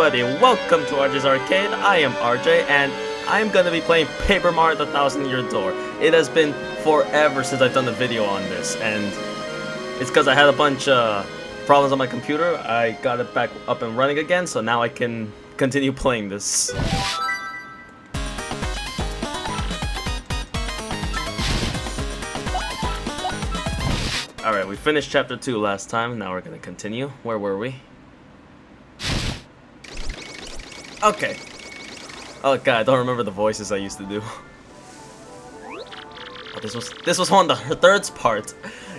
Everybody, welcome to RJ's Arcade. I am RJ and I'm gonna be playing Paper Mario The Thousand Year Door. It has been forever since I've done a video on this and it's because I had a bunch of problems on my computer. I got it back up and running again so now I can continue playing this. Alright, we finished chapter 2 last time, now we're gonna continue. Where were we? Okay. Oh god, I don't remember the voices I used to do. Oh, this was this was one of the third part.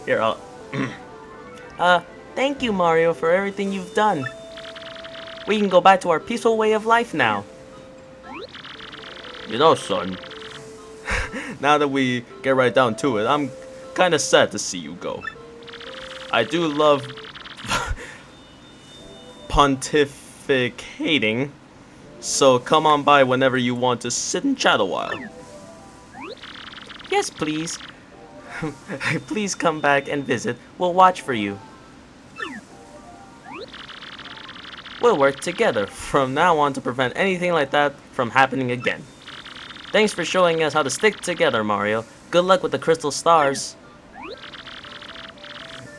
Here, I'll. uh, thank you, Mario, for everything you've done. We can go back to our peaceful way of life now. You know, son. now that we get right down to it, I'm kind of sad to see you go. I do love pontificating, so come on by whenever you want to sit and chat a while. Yes, please. please come back and visit. We'll watch for you. We'll work together from now on to prevent anything like that from happening again. Thanks for showing us how to stick together, Mario. Good luck with the crystal stars.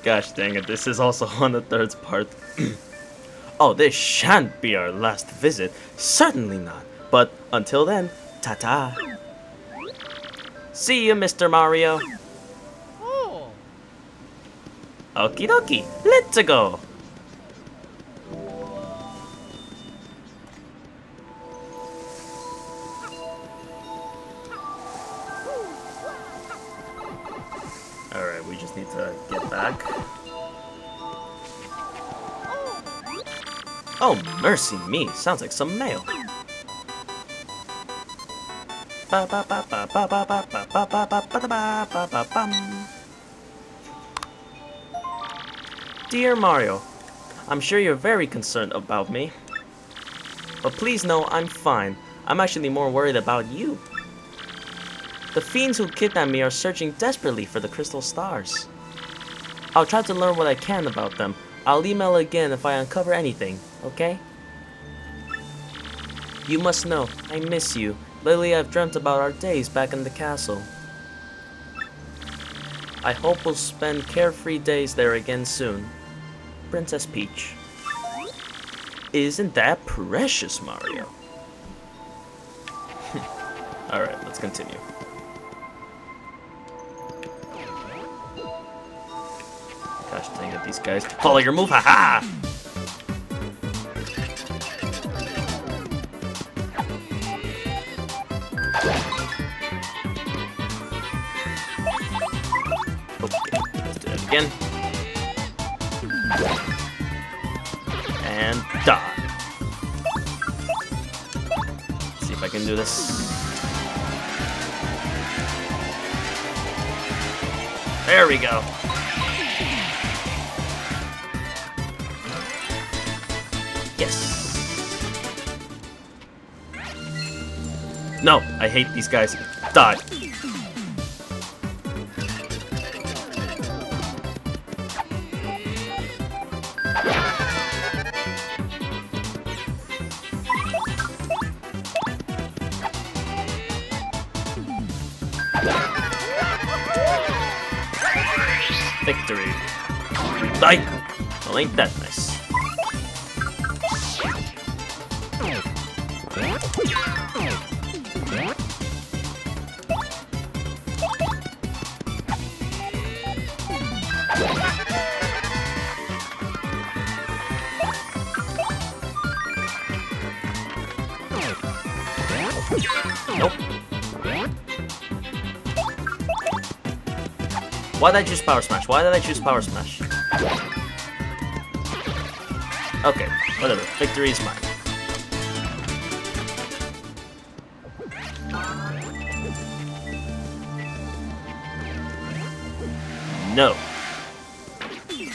Gosh dang it, this is also on the third part. oh, this shan't be our last visit. Certainly not. But until then, ta-ta. See you, Mr. Mario. Oh. Okie dokie, let's go. Mercy me, sounds like some mail. Dear Mario, I'm sure you're very concerned about me. But please know I'm fine. I'm actually more worried about you. The fiends who kidnapped me are searching desperately for the crystal stars. I'll try to learn what I can about them. I'll email again if I uncover anything, okay? You must know, I miss you. Lately I've dreamt about our days back in the castle. I hope we'll spend carefree days there again soon. Princess Peach. Isn't that precious, Mario? Alright, let's continue. Gosh dang it, these guys. Follow your move, haha! Okay, this. There we go. Yes. No, I hate these guys. Die. Victory. Die! Well, ain't that Why did I choose Power Smash? Why did I choose Power Smash? Okay, whatever. Victory is mine. No.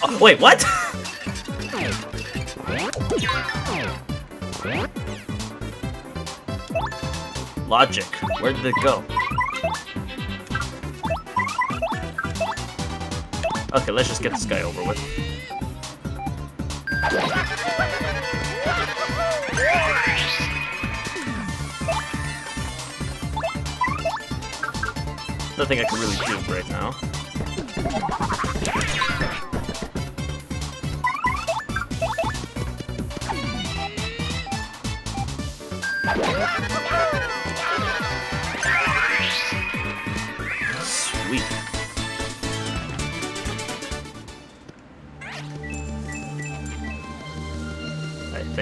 Oh, wait, what? Logic. Where did it go? Okay, let's just get this guy over with. Nothing I can really do right now.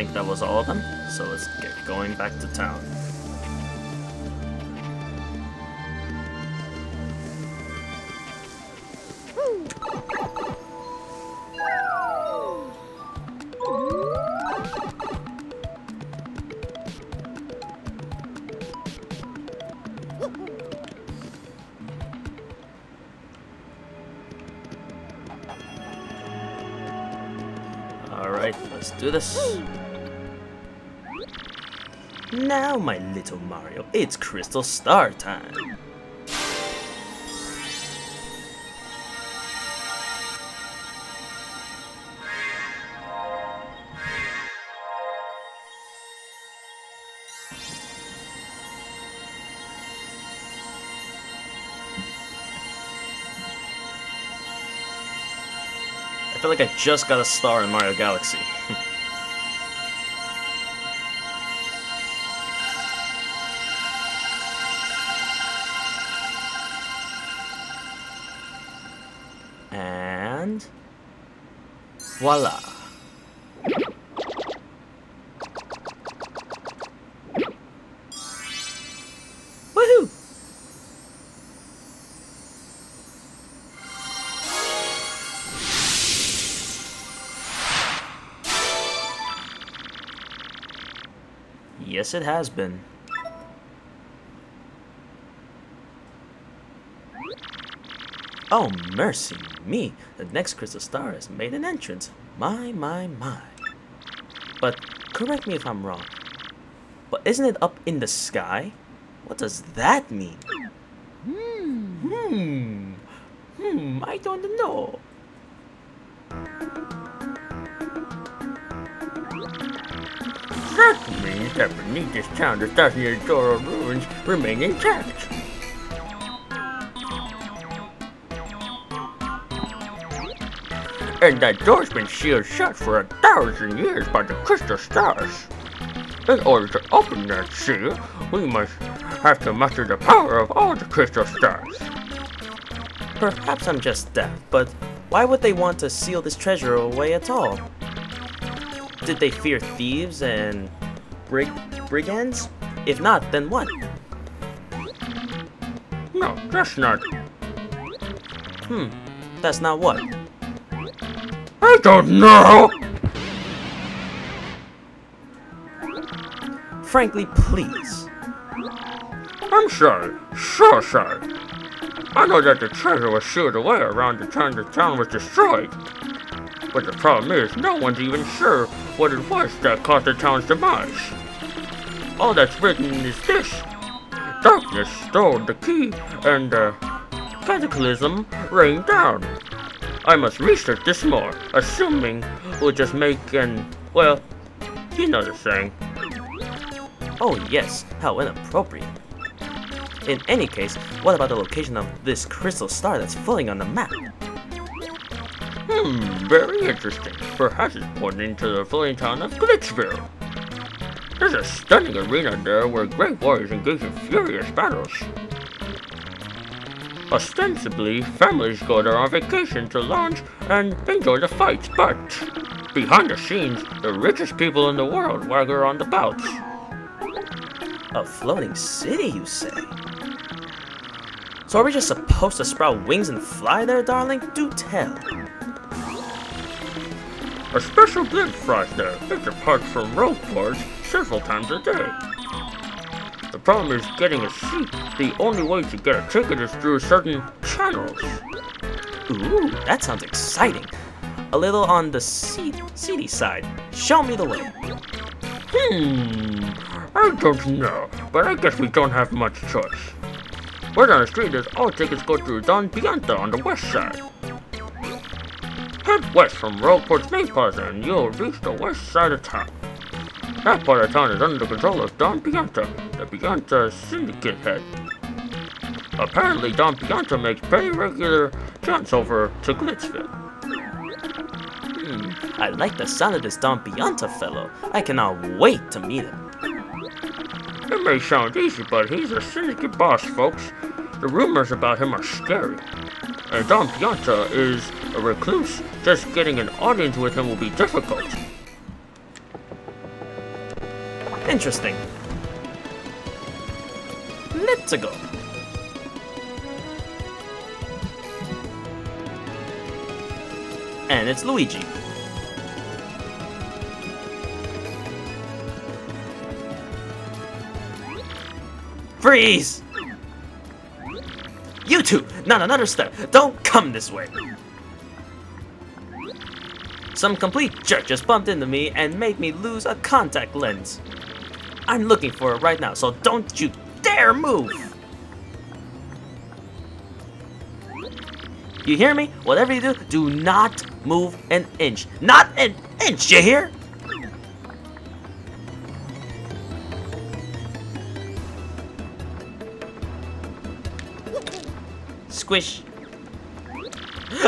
Think that was all of them, so let's get going back to town. Alright, let's do this. Now, my little Mario, it's Crystal Star time. I feel like I just got a star in Mario Galaxy. voila. Woohoo! Yes, it has been. Oh, mercy me. The next crystal star has made an entrance. My, my, my. But correct me if I'm wrong. But isn't it up in the sky? What does that mean? Hmm. Hmm. Hmm. I don't know. That means that beneath this town, the door of ruins remain intact. And that door's been sealed shut for a thousand years by the crystal stars. In order to open that seal, we must have to master the power of all the crystal stars. Perhaps I'm just deaf, but why would they want to seal this treasure away at all? Did they fear thieves and brig brigands? If not, then what? No, that's not. Hmm, that's not what? I don't know! Frankly, please. I'm sorry. So sorry. I know that the treasure was sealed away around the time the town was destroyed. But the problem is, no one's even sure what it was that caused the town's demise. All that's written is this. Darkness stole the key, and uh, cataclysm rained down. I must research this more, assuming we'll just make an, well, you know the saying. Oh yes, how inappropriate. In any case, what about the location of this crystal star that's floating on the map? Hmm, very interesting. Perhaps it's pointing to the floating town of Glitzville. There's a stunning arena there where great warriors engage in furious battles. Ostensibly, families go there on vacation to lounge and enjoy the fights, but behind the scenes, the richest people in the world waggle on the bouts. A floating city, you say? So are we just supposed to sprout wings and fly there, darling? Do tell. A special glint flies there. It departs from Rogueports several times a day. The problem is getting a seat. The only way to get a ticket is through certain channels. Ooh, that sounds exciting. A little on the seed seedy side. Show me the way. Hmm, I don't know, but I guess we don't have much choice. Word on the street is all tickets go through Don Pianta on the west side. Head west from Rogueport's main plaza and you'll reach the west side of town. That part of town is under the control of Don Pianta, the Pianta Syndicate head. Apparently, Don Pianta makes pretty regular jumps over to Glitzville. Hmm, I like the sound of this Don Pianta fellow. I cannot wait to meet him. It may sound easy, but he's a syndicate boss, folks. The rumors about him are scary. And Don Pianta is a recluse. Just getting an audience with him will be difficult. Interesting. Let's go. And it's Luigi. Freeze! You two, not another step. Don't come this way. Some complete jerk just bumped into me and made me lose a contact lens. I'm looking for it right now, so don't you dare move! You hear me? Whatever you do, do not move an inch. Not an inch, you hear? Squish.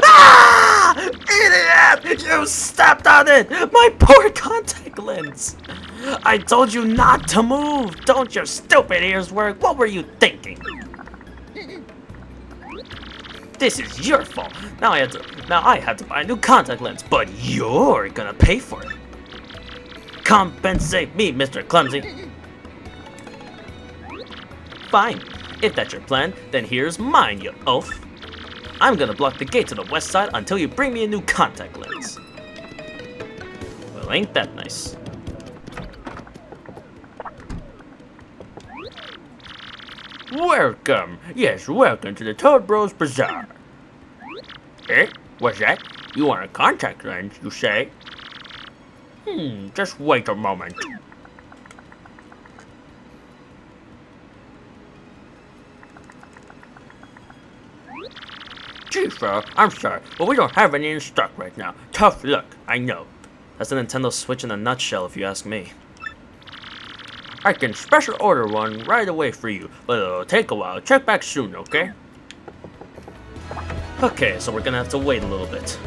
Ah! Idiot! You stepped on it! My poor contact lens! I told you not to move! Don't your stupid ears work? What were you thinking? This is your fault. Now I have to now I have to buy a new contact lens, but you're gonna pay for it. Compensate me, Mr. Clumsy. Fine. If that's your plan, then here's mine, you oaf. I'm gonna block the gate to the west side until you bring me a new contact lens. Well, ain't that nice. Welcome. Yes, welcome to the Toad Bros Bazaar. Eh? What's that? You want a contact lens, you say? Hmm, just wait a moment. Uh, I'm sorry, but we don't have any in stock right now. Tough luck, I know. That's the Nintendo Switch in a nutshell, if you ask me. I can special order one right away for you, but it'll take a while. Check back soon, okay? Okay, so we're gonna have to wait a little bit.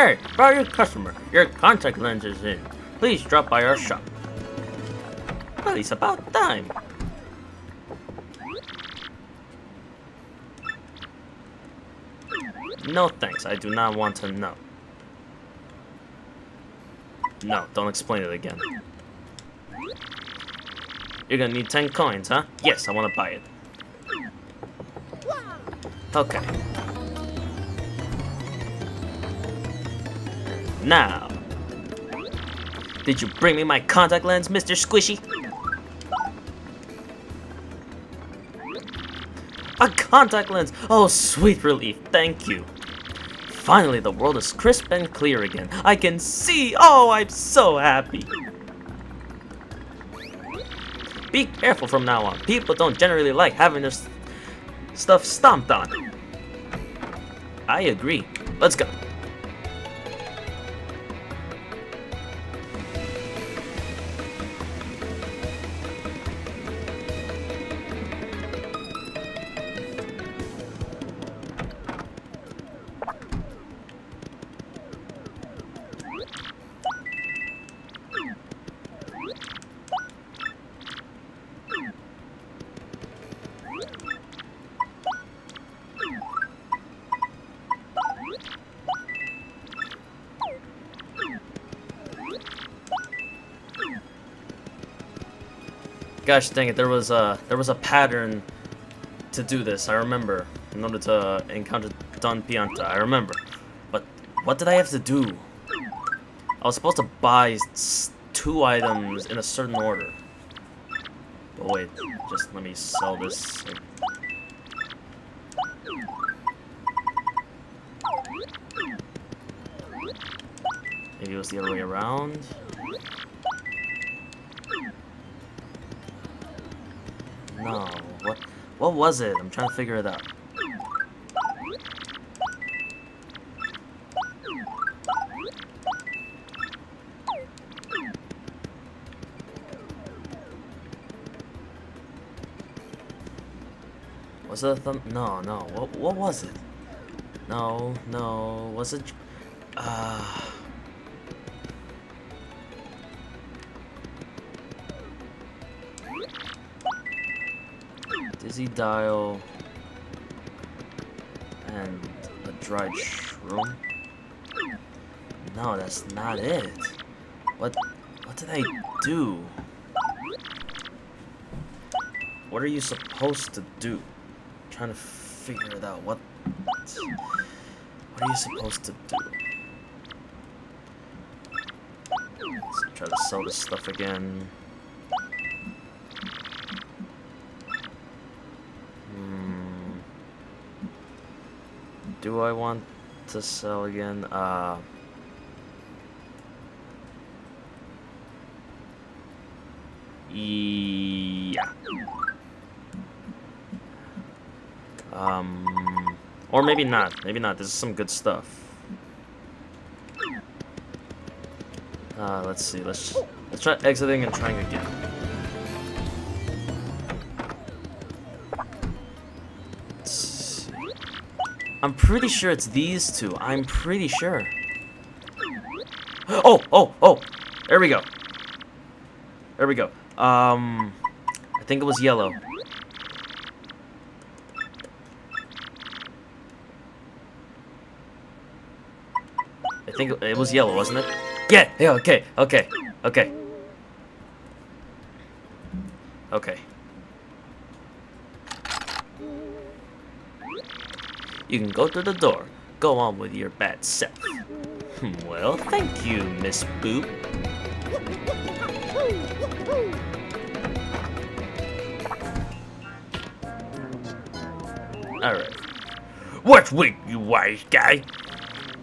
Hey, valued customer, your contact lens is in. Please drop by our shop. Well, it's about time. No thanks, I do not want to know. No, don't explain it again. You're gonna need 10 coins, huh? Yes, I wanna buy it. Okay. Now. Did you bring me my contact lens, Mr. Squishy? A contact lens! Oh, sweet relief, thank you. Finally, the world is crisp and clear again. I can see! Oh, I'm so happy! Be careful from now on. People don't generally like having their stuff stomped on. I agree. Let's go. Gosh dang it, there was a there was a pattern to do this, I remember. In order to encounter Don Pianta, I remember. But what did I have to do? I was supposed to buy two items in a certain order. But wait, just let me sell this. Maybe it was the other way around. What was it? I'm trying to figure it out. Was it a thumb? No, no. What what was it? No, no. Was it? Uh. Dial and a dried shroom? No, that's not it. What what did I do? What are you supposed to do? I'm trying to figure it out. What what are you supposed to do? Let's try to sell this stuff again. Do I want to sell again? Uh, yeah. Um, or maybe not. Maybe not. This is some good stuff. Uh, let's see. Let's let's try exiting and trying again. I'm pretty sure it's these two. I'm pretty sure. Oh, oh, oh! There we go. There we go. Um, I think it was yellow. I think it was yellow, wasn't it? Yeah, yeah, okay, okay, okay. Okay. You can go through the door. Go on with your bad self. Hmm, well, thank you, Miss Boop. Alright. What's with you, wise guy?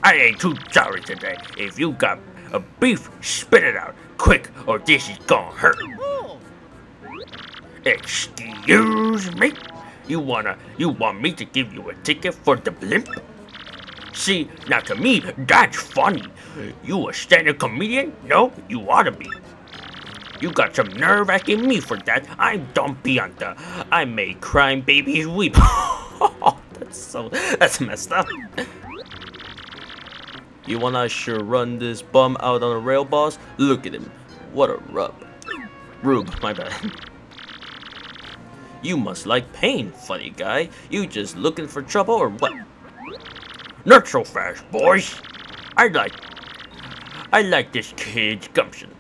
I ain't too sorry today. If you got a beef, spit it out, quick, or this is gonna hurt. Oh. Excuse me? You wanna, you want me to give you a ticket for the blimp? See, now to me, that's funny. You a stand-up comedian? No, you ought to be. You got some nerve asking me for that. I'm Don Pianta. I make crime babies weep. that's so, that's messed up. You wanna sure run this bum out on a rail, boss? Look at him. What a rub. Rube, my bad. You must like pain, funny guy. You just looking for trouble or what? Not so fast, boys. I like, I like this kid's gumption.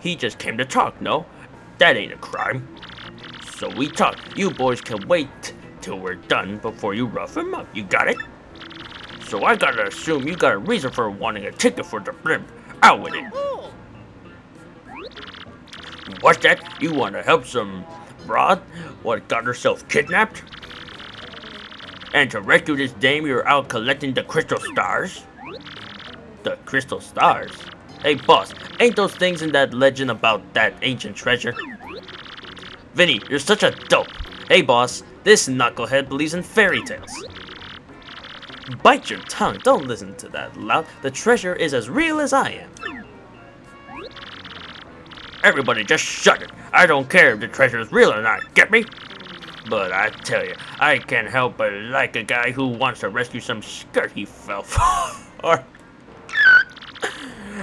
He just came to talk, no? That ain't a crime. So we talk. You boys can wait till we're done before you rough him up. You got it? So I gotta assume you got a reason for wanting a ticket for the blimp. Out with it. What's that? You wanna help some broad? What got herself kidnapped? And to rescue this dame, you're out collecting the crystal stars? The crystal stars? Hey, boss, ain't those things in that legend about that ancient treasure? Vinny, you're such a dope. Hey, boss, this knucklehead believes in fairy tales. Bite your tongue, don't listen to that loud. The treasure is as real as I am. Everybody just shut it. I don't care if the treasure is real or not, get me? But I tell you, I can't help but like a guy who wants to rescue some skirt he fell for.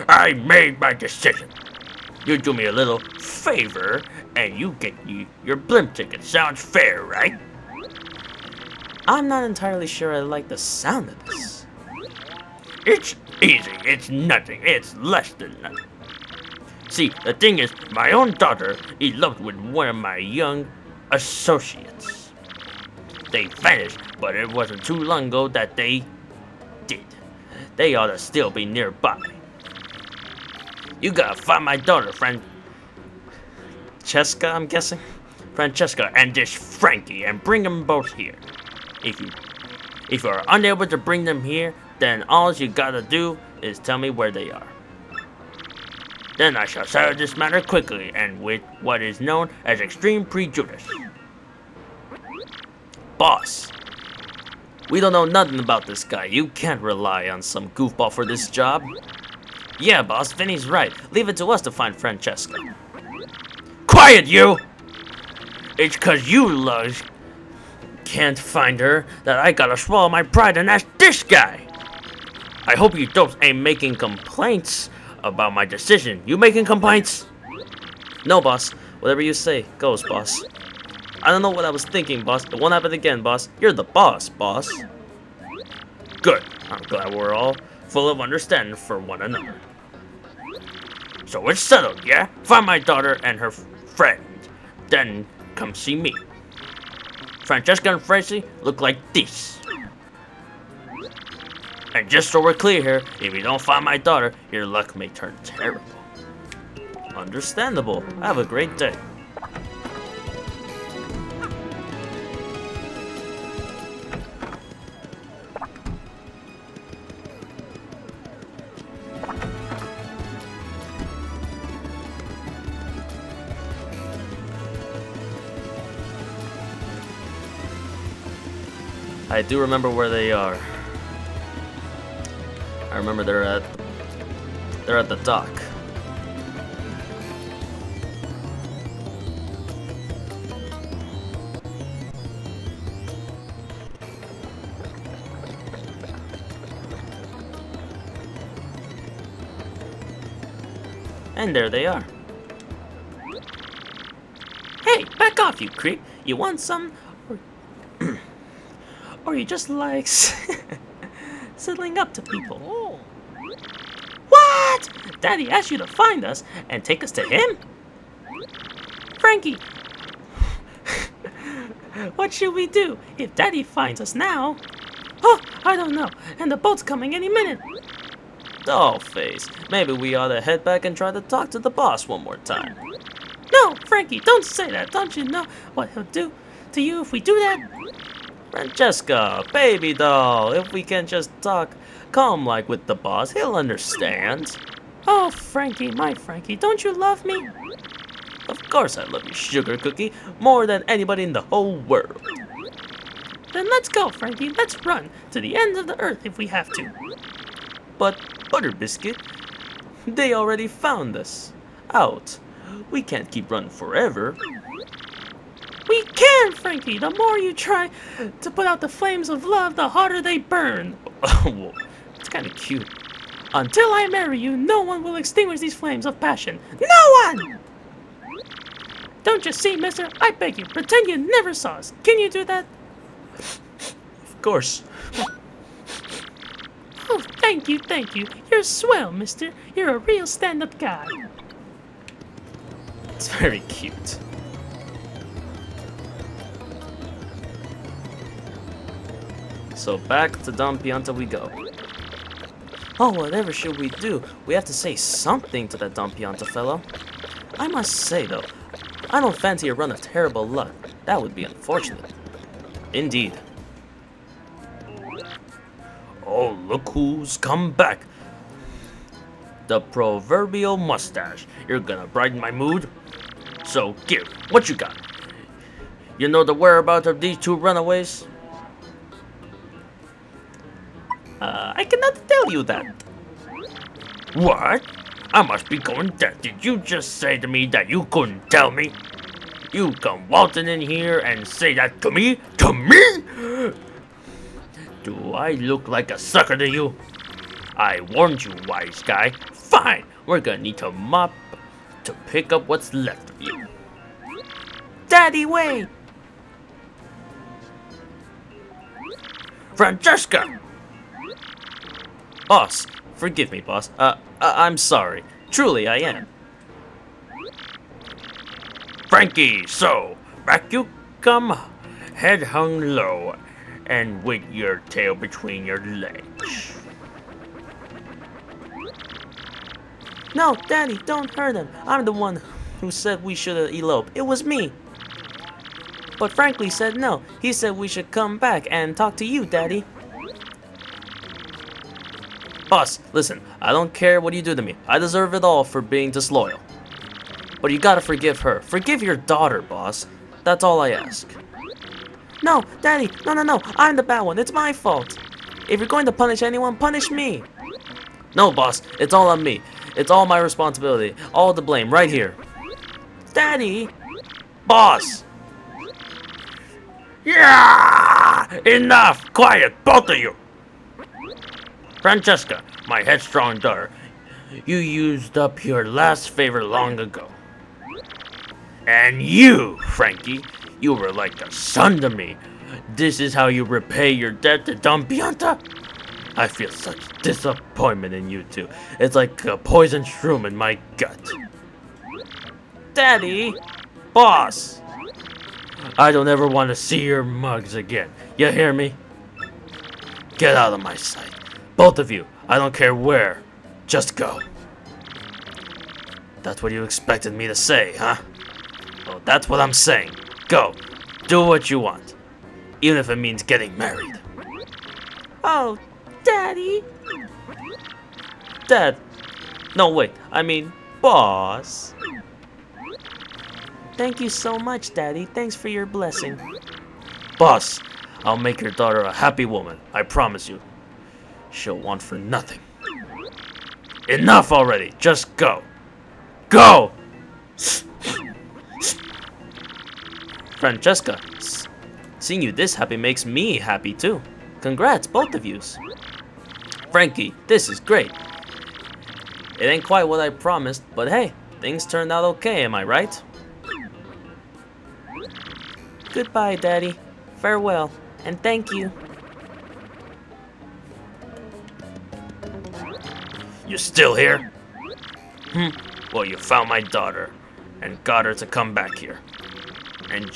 I made my decision. You do me a little favor, and you get you, your blimp ticket. Sounds fair, right? I'm not entirely sure I like the sound of this. It's easy. It's nothing. It's less than nothing. See, the thing is, my own daughter eloped with one of my young associates. They vanished, but it wasn't too long ago that they did. They ought to still be nearby. You gotta find my daughter, friend Cheska, I'm guessing? Francesca and this Frankie and bring them both here. If you if you are unable to bring them here, then all you gotta do is tell me where they are. Then I shall settle this matter quickly and with what is known as extreme prejudice. Boss, we don't know nothing about this guy. You can't rely on some goofball for this job. Yeah, boss, Vinny's right. Leave it to us to find Francesca. Quiet, you! It's cause you lugs can't find her that I gotta swallow my pride and ask this guy. I hope you dopes ain't making complaints about my decision. You making complaints? No, boss. Whatever you say goes, boss. I don't know what I was thinking, boss. It won't happen again, boss. You're the boss, boss. Good. I'm glad we're all full of understanding for one another. So it's settled, yeah? Find my daughter and her friend. Then come see me. Francesca and Francie look like this. And just so we're clear here, if you don't find my daughter, your luck may turn terrible. Understandable. Have a great day. I do remember where they are. Remember they're at they're at the dock. And there they are. Hey, back off, you creep. You want some? Or, or you just like settling up to people? Daddy asked you to find us and take us to him? Frankie, what should we do if Daddy finds us now? Oh, I don't know. And the boat's coming any minute. Dollface, maybe we ought to head back and try to talk to the boss one more time. No, Frankie, don't say that. Don't you know what he'll do to you if we do that? Francesca, baby doll, if we can just talk calm like with the boss, he'll understand. Oh, Frankie, my Frankie, don't you love me? Of course I love you, sugar cookie, more than anybody in the whole world. Then let's go, Frankie. Let's run to the ends of the earth if we have to. But, Butter Biscuit, they already found us. Out. We can't keep running forever. We can, Frankie! The more you try to put out the flames of love, the harder they burn. Whoa, it's kind of cute. Until I marry you, no one will extinguish these flames of passion. No one! Don't you see, mister? I beg you, pretend you never saw us. Can you do that? Of course. Oh, thank you, thank you. You're swell, mister. You're a real stand up guy. It's very cute. So back to Don Pianta we go. Oh, whatever should we do? We have to say something to that Don Pianta fellow. I must say, though, I don't fancy a run of terrible luck. That would be unfortunate. Indeed. Oh, look who's come back. The proverbial mustache. You're gonna brighten my mood? So, give, what you got? You know the whereabouts of these two runaways? Uh, I cannot tell you that. What? I must be going deaf. Did you just say to me that you couldn't tell me? You come waltzing in here and say that to me? To me? Do I look like a sucker to you? I warned you, wise guy. Fine, we're gonna need to mop to pick up what's left of you. Daddy, wait! Francesca! Boss, forgive me, boss. Uh, I I'm sorry. Truly, I am. Frankie, so, back you come, head hung low, and with your tail between your legs. No, Daddy, don't hurt him. I'm the one who said we should elope. It was me. But Frankie said no. He said we should come back and talk to you, Daddy. Boss, listen, I don't care what you do to me. I deserve it all for being disloyal. But you gotta forgive her. Forgive your daughter, boss. That's all I ask. No, Daddy, no, no, no. I'm the bad one. It's my fault. If you're going to punish anyone, punish me. No, boss. It's all on me. It's all my responsibility. All the blame, right here. Daddy! Boss! Yeah! Enough! Quiet, both of you! Francesca, my headstrong daughter, you used up your last favor long ago. And you, Frankie, you were like a son to me. This is how you repay your debt to Don Pianta? I feel such disappointment in you two. It's like a poison shroom in my gut. Daddy! Boss! I don't ever want to see your mugs again. You hear me? Get out of my sight. Both of you. I don't care where. Just go. That's what you expected me to say, huh? Well, that's what I'm saying. Go. Do what you want. Even if it means getting married. Oh, Daddy. Dad. No, wait. I mean, boss. Thank you so much, Daddy. Thanks for your blessing. Boss, I'll make your daughter a happy woman. I promise you. She'll want for nothing. Enough already. Just go. Go! Francesca, seeing you this happy makes me happy too. Congrats, both of yous. Frankie, this is great. It ain't quite what I promised, but hey, things turned out okay, am I right? Goodbye, Daddy. Farewell, and thank you. You still here? Hmm. Well, you found my daughter and got her to come back here. And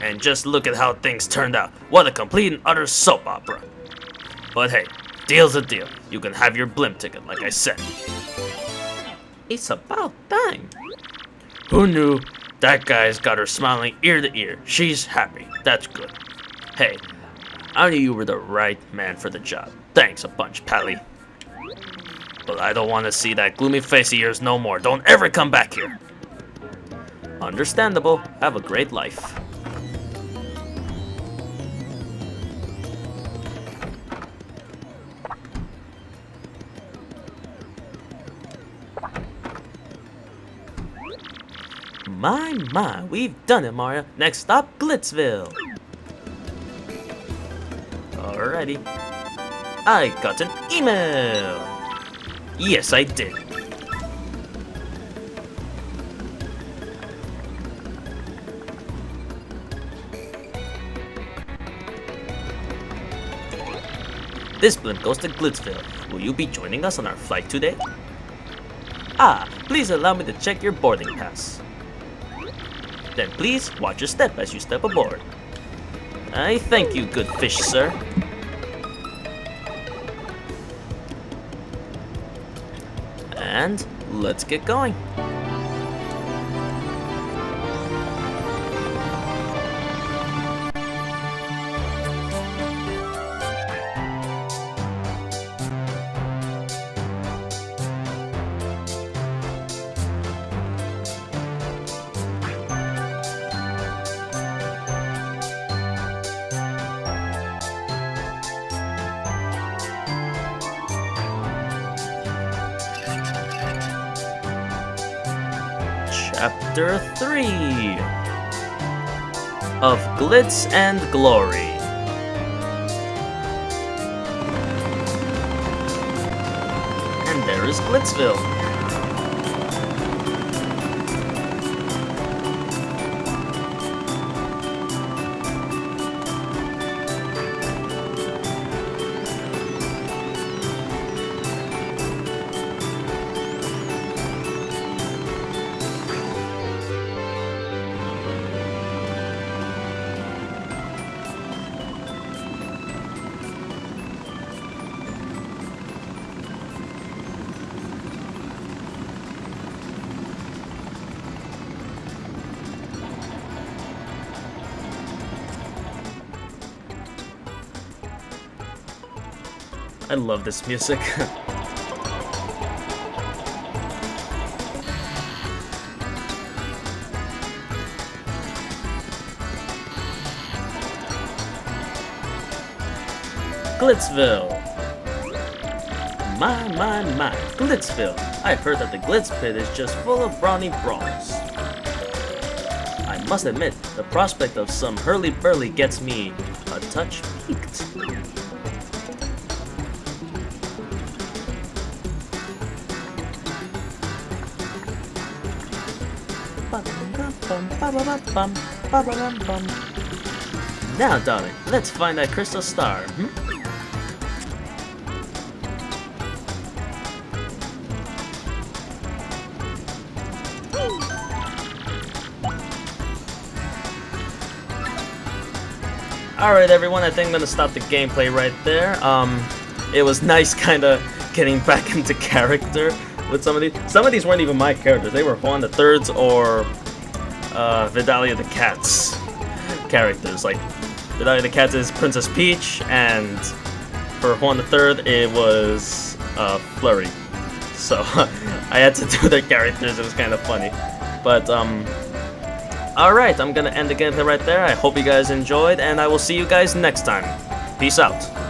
and just look at how things turned out. What a complete and utter soap opera. But hey, deal's a deal. You can have your blimp ticket, like I said. It's about time. Who knew? That guy's got her smiling ear to ear. She's happy. That's good. Hey, I knew you were the right man for the job. Thanks a bunch, Pally. But I don't want to see that gloomy face of yours no more. Don't ever come back here. Understandable. Have a great life. My, my, we've done it, Mario. Next stop, Glitzville. Alrighty. I got an email. Yes, I did. This blimp goes to Glitzville. Will you be joining us on our flight today? Ah, please allow me to check your boarding pass. Then please watch your step as you step aboard. I thank you, good fish, sir. And let's get going. Chapter 3 of Glitz and Glory. And there is Glitzville. I love this music. Glitzville. My, my, my, Glitzville. I've heard that the Glitz Pit is just full of brawny brawls. I must admit, the prospect of some hurly-burly gets me a touch peaked. Now, darling, let's find that crystal star. Hmm? Alright everyone, I think I'm gonna stop the gameplay right there. Um, it was nice kinda getting back into character with some of these. Some of these weren't even my characters, they were Juan the Third's or uh, Vidalia the Cat's characters. Like, Vidalia the Cat is Princess Peach, and for Juan the Third, it was uh, Flurry. So, I had to do their characters, it was kind of funny. But, um, alright, I'm gonna end the gameplay right there. I hope you guys enjoyed, and I will see you guys next time. Peace out.